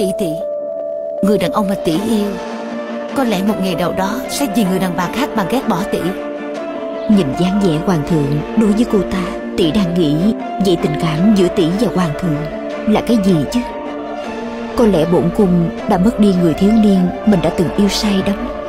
tỷ tỷ, Người đàn ông mà tỷ yêu, Có lẽ một ngày nào đó Sẽ vì người đàn bà khác mà ghét bỏ tỷ. Nhìn dáng vẻ hoàng thượng đối với cô ta, Tỷ đang nghĩ Vậy tình cảm giữa tỷ và hoàng thượng Là cái gì chứ? Có lẽ bổn cung đã mất đi người thiếu niên Mình đã từng yêu say đắm.